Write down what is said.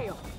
fail.